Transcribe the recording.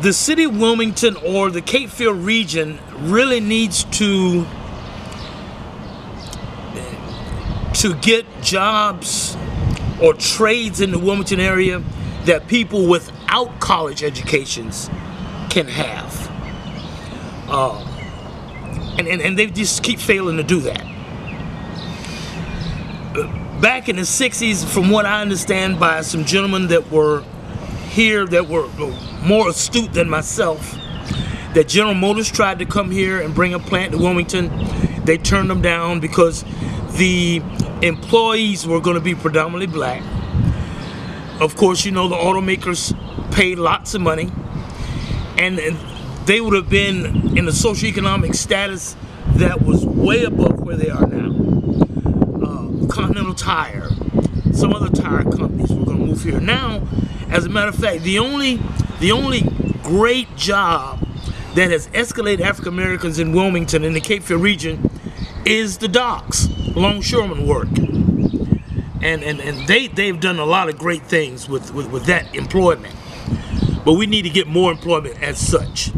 the city of Wilmington or the Cape Fear region really needs to to get jobs or trades in the Wilmington area that people without college educations can have. Uh, and, and, and they just keep failing to do that. Back in the 60s, from what I understand by some gentlemen that were here that were more astute than myself, that General Motors tried to come here and bring a plant to Wilmington. They turned them down because the employees were going to be predominantly black. Of course, you know, the automakers paid lots of money. And, they would have been in a socioeconomic status that was way above where they are now. Uh, Continental Tire, some other tire companies were going to move here. Now, as a matter of fact, the only the only great job that has escalated African Americans in Wilmington in the Cape Fear region is the docks, longshoreman work. And, and, and they, they've done a lot of great things with, with, with that employment. But we need to get more employment as such.